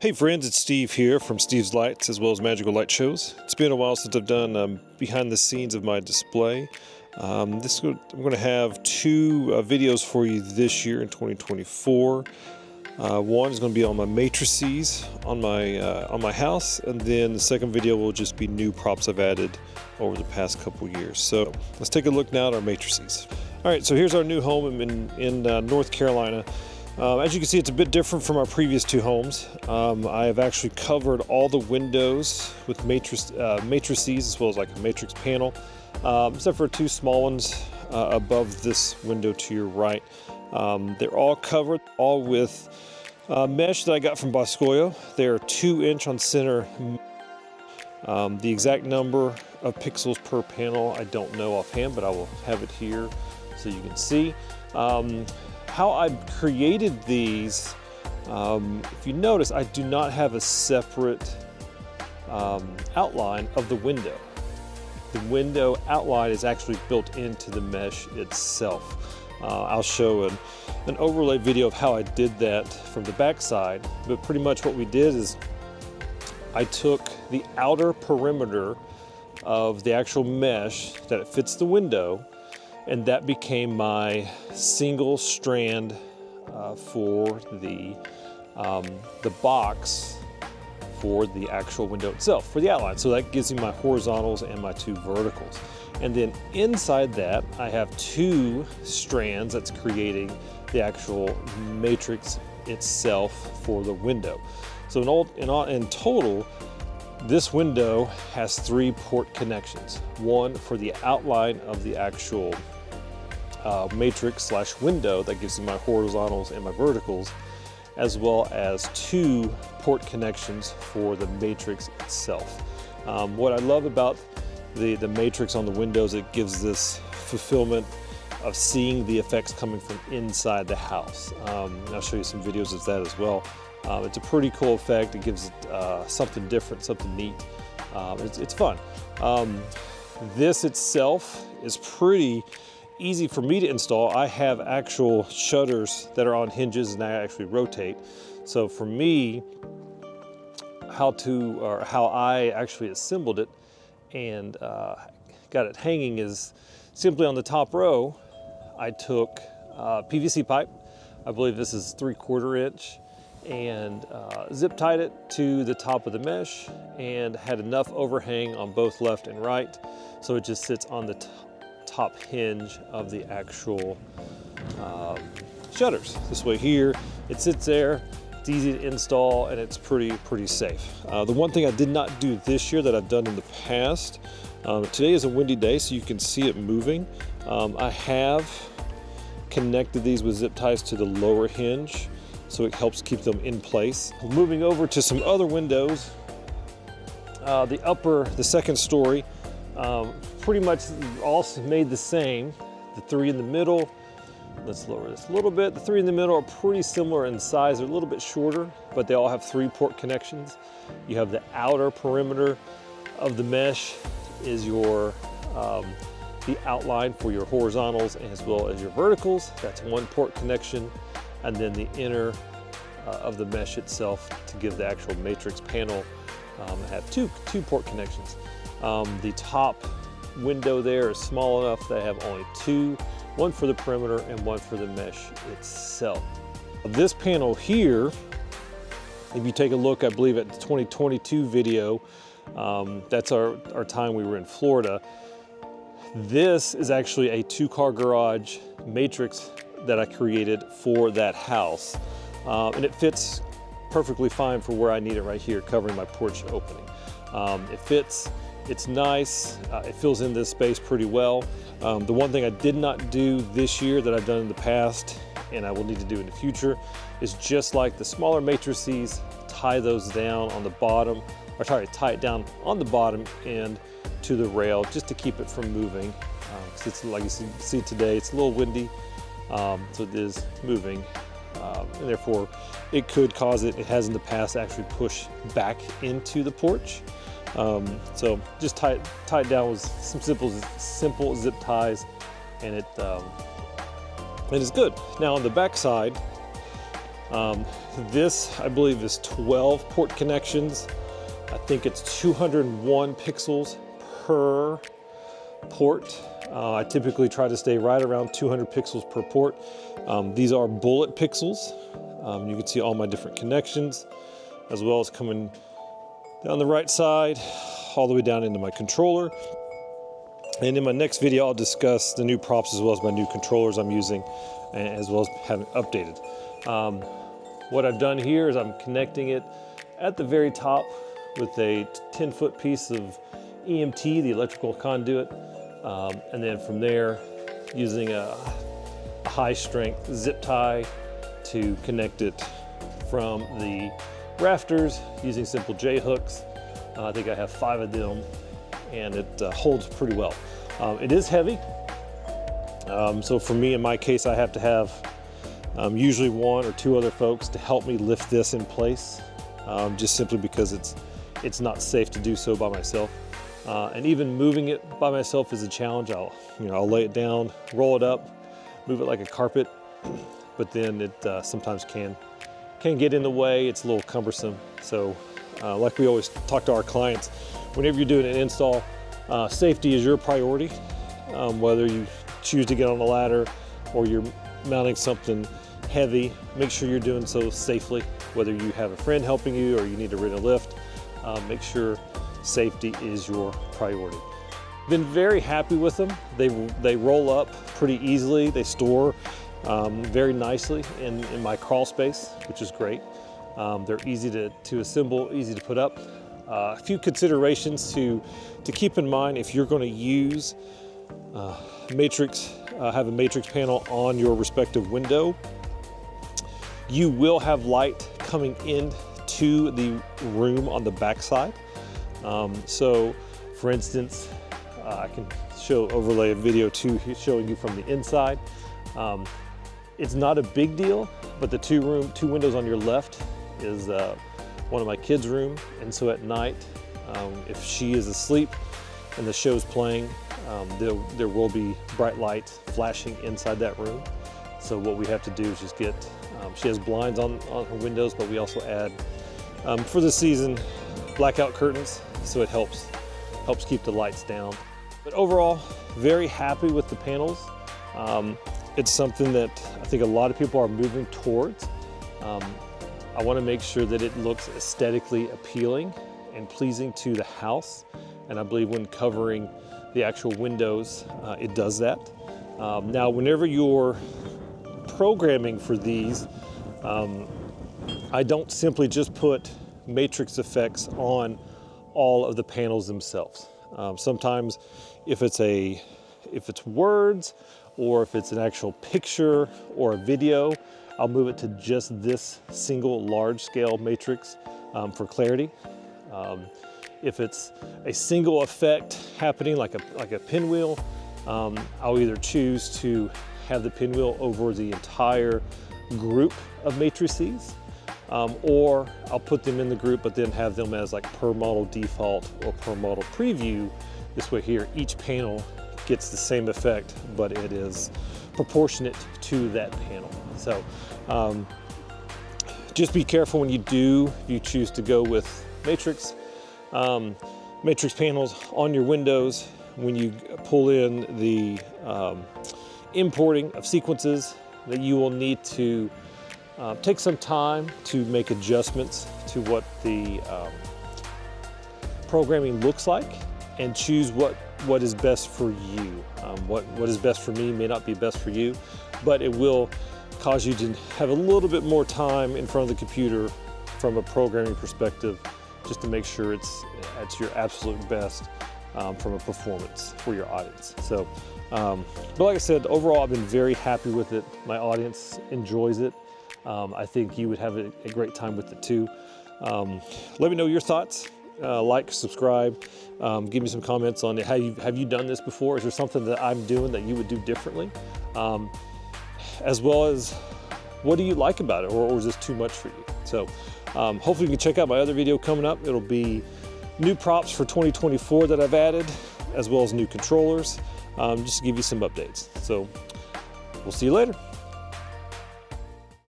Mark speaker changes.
Speaker 1: Hey friends, it's Steve here from Steve's Lights as well as Magical Light Shows. It's been a while since I've done um, behind the scenes of my display. Um, this I'm going to have two uh, videos for you this year in 2024. Uh, one is going to be on my matrices on my uh, on my house, and then the second video will just be new props I've added over the past couple years. So let's take a look now at our matrices. All right, so here's our new home in in uh, North Carolina. Um, as you can see, it's a bit different from our previous two homes. Um, I have actually covered all the windows with matrix, uh, matrices as well as like a matrix panel, um, except for two small ones uh, above this window to your right. Um, they're all covered, all with uh, mesh that I got from Boscoyo. They're two inch on center. Um, the exact number of pixels per panel, I don't know offhand, but I will have it here so you can see. Um, how I created these, um, if you notice, I do not have a separate um, outline of the window. The window outline is actually built into the mesh itself. Uh, I'll show an, an overlay video of how I did that from the backside, but pretty much what we did is I took the outer perimeter of the actual mesh that it fits the window and that became my single strand uh, for the, um, the box for the actual window itself, for the outline. So that gives me my horizontals and my two verticals. And then inside that, I have two strands that's creating the actual matrix itself for the window. So in, all, in, all, in total, this window has three port connections. One for the outline of the actual uh, matrix slash window that gives me my horizontals and my verticals, as well as two port connections for the matrix itself. Um, what I love about the, the matrix on the windows, it gives this fulfillment of seeing the effects coming from inside the house. Um, I'll show you some videos of that as well. Um, it's a pretty cool effect. It gives it uh, something different, something neat. Um, it's, it's, fun. Um, this itself is pretty easy for me to install. I have actual shutters that are on hinges and I actually rotate. So for me, how to, or how I actually assembled it and uh, got it hanging is simply on the top row, I took uh, PVC pipe. I believe this is three quarter inch and uh, zip tied it to the top of the mesh and had enough overhang on both left and right so it just sits on the top hinge of the actual um, shutters. This way here, it sits there, it's easy to install and it's pretty, pretty safe. Uh, the one thing I did not do this year that I've done in the past, um, today is a windy day so you can see it moving. Um, I have connected these with zip ties to the lower hinge so it helps keep them in place. Moving over to some other windows, uh, the upper, the second story, um, pretty much all made the same. The three in the middle, let's lower this a little bit. The three in the middle are pretty similar in size. They're a little bit shorter, but they all have three port connections. You have the outer perimeter of the mesh is your um, the outline for your horizontals as well as your verticals. That's one port connection. And then the inner uh, of the mesh itself to give the actual matrix panel um, have two, two port connections. Um, the top window there is small enough that I have only two, one for the perimeter and one for the mesh itself. This panel here, if you take a look, I believe at the 2022 video, um, that's our, our time we were in Florida. This is actually a two car garage matrix that I created for that house. Uh, and it fits perfectly fine for where I need it right here, covering my porch opening. Um, it fits it's nice, uh, it fills in this space pretty well. Um, the one thing I did not do this year that I've done in the past and I will need to do in the future is just like the smaller matrices, tie those down on the bottom, or sorry, tie it down on the bottom end to the rail just to keep it from moving. Um, it's like you see, today, it's a little windy, um, so it is moving. Um, and therefore, it could cause it, it has in the past actually push back into the porch. Um, so just tie it, tie it down with some simple, simple zip ties and it, um, it is good. Now on the back side, Um, this, I believe, is 12 port connections. I think it's 201 pixels per port. Uh, I typically try to stay right around 200 pixels per port. Um, these are bullet pixels. Um, you can see all my different connections, as well as coming down the right side, all the way down into my controller. And in my next video, I'll discuss the new props as well as my new controllers I'm using, as well as having updated. Um, what I've done here is I'm connecting it at the very top with a 10 foot piece of EMT, the electrical conduit. Um, and then from there, using a, a high strength zip tie to connect it from the rafters using simple J hooks. Uh, I think I have five of them and it uh, holds pretty well. Um, it is heavy. Um, so for me, in my case, I have to have um, usually one or two other folks to help me lift this in place, um, just simply because it's, it's not safe to do so by myself. Uh, and even moving it by myself is a challenge. I'll, you know, I'll lay it down, roll it up, move it like a carpet, but then it uh, sometimes can, can get in the way. It's a little cumbersome. So uh, like we always talk to our clients, whenever you're doing an install, uh, safety is your priority. Um, whether you choose to get on a ladder or you're mounting something heavy, make sure you're doing so safely. Whether you have a friend helping you or you need to rent a lift, uh, make sure safety is your priority. Been very happy with them. They, they roll up pretty easily. They store um, very nicely in, in my crawl space, which is great. Um, they're easy to, to assemble, easy to put up. Uh, a few considerations to, to keep in mind if you're going to use uh, matrix, uh, have a matrix panel on your respective window. You will have light coming in to the room on the back side. Um, so for instance, uh, I can show overlay a video too showing you from the inside. Um, it's not a big deal, but the two room, two windows on your left is uh, one of my kids' room. And so at night, um, if she is asleep and the show's playing, um, there, there will be bright lights flashing inside that room. So what we have to do is just get, um, she has blinds on, on her windows, but we also add, um, for the season, blackout curtains so it helps helps keep the lights down. But overall, very happy with the panels. Um, it's something that I think a lot of people are moving towards. Um, I want to make sure that it looks aesthetically appealing and pleasing to the house. And I believe when covering the actual windows, uh, it does that. Um, now, whenever you're programming for these, um, I don't simply just put matrix effects on all of the panels themselves. Um, sometimes if it's a if it's words or if it's an actual picture or a video, I'll move it to just this single large scale matrix um, for clarity. Um, if it's a single effect happening like a, like a pinwheel, um, I'll either choose to have the pinwheel over the entire group of matrices um, or I'll put them in the group but then have them as like per model default or per model preview. This way here, each panel gets the same effect, but it is proportionate to that panel. So um, just be careful when you do, you choose to go with matrix. Um, matrix panels on your windows when you pull in the um, importing of sequences that you will need to uh, take some time to make adjustments to what the um, programming looks like and choose what, what is best for you. Um, what, what is best for me may not be best for you, but it will cause you to have a little bit more time in front of the computer from a programming perspective just to make sure it's at your absolute best um, from a performance for your audience. So, um, but like I said, overall, I've been very happy with it. My audience enjoys it. Um, I think you would have a, a great time with it too. Um, let me know your thoughts. Uh, like, subscribe, um, give me some comments on it. Have you, have you done this before? Is there something that I'm doing that you would do differently? Um, as well as what do you like about it or, or is this too much for you? So um, hopefully you can check out my other video coming up. It'll be new props for 2024 that I've added, as well as new controllers, um, just to give you some updates. So we'll see you later.